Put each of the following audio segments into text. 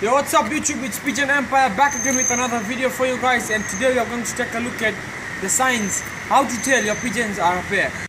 Yo, what's up YouTube? It's Pigeon Empire back again with another video for you guys and today we are going to take a look at the signs how to tell your pigeons are a pair.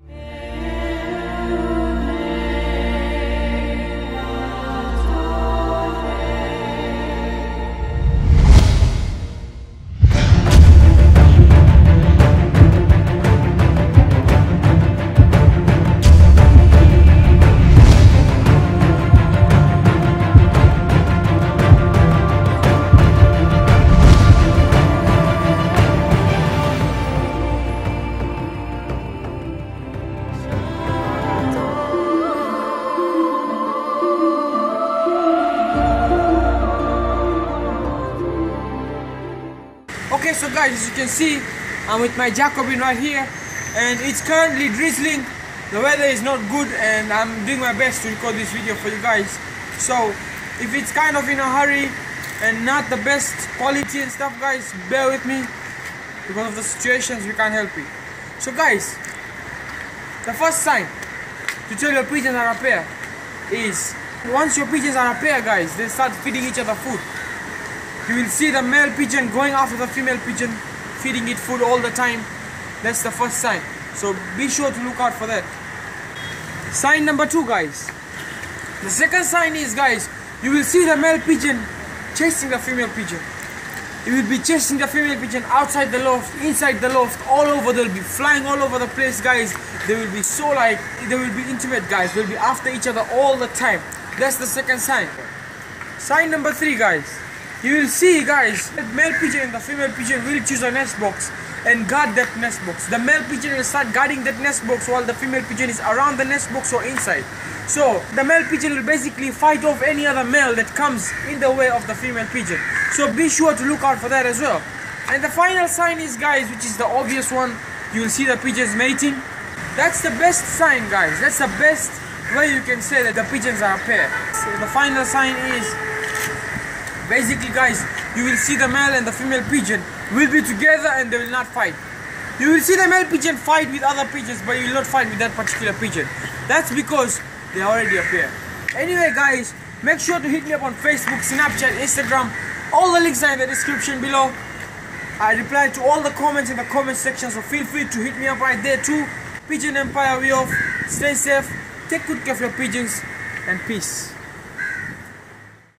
Okay, so guys, as you can see, I'm with my Jacobin right here, and it's currently drizzling. The weather is not good, and I'm doing my best to record this video for you guys. So, if it's kind of in a hurry and not the best quality and stuff, guys, bear with me because of the situations. We can't help it. So, guys, the first sign to tell your pigeons are a pair is once your pigeons are a pair, guys, they start feeding each other food you will see the male pigeon going after the female pigeon feeding it food all the time. That's the first sign. So be sure to look out for that. Sign number two guys. The second sign is guys you will see the male pigeon chasing the female pigeon. He will be chasing the female pigeon outside the loft inside the loft all over. They'll be flying all over the place guys. They will be so like they will be intimate guys. They'll be after each other all the time. That's the second sign. Sign number three guys you will see guys, that male pigeon and the female pigeon will choose a nest box and guard that nest box. The male pigeon will start guarding that nest box while the female pigeon is around the nest box or inside. So the male pigeon will basically fight off any other male that comes in the way of the female pigeon. So be sure to look out for that as well. And the final sign is guys, which is the obvious one, you will see the pigeons mating. That's the best sign guys, that's the best way you can say that the pigeons are a pair. So the final sign is Basically guys, you will see the male and the female pigeon will be together and they will not fight. You will see the male pigeon fight with other pigeons but you will not fight with that particular pigeon. That's because they already appear. Anyway guys, make sure to hit me up on Facebook, Snapchat, Instagram. All the links are in the description below. I reply to all the comments in the comment section so feel free to hit me up right there too. Pigeon Empire we off. Stay safe, take good care of your pigeons and peace.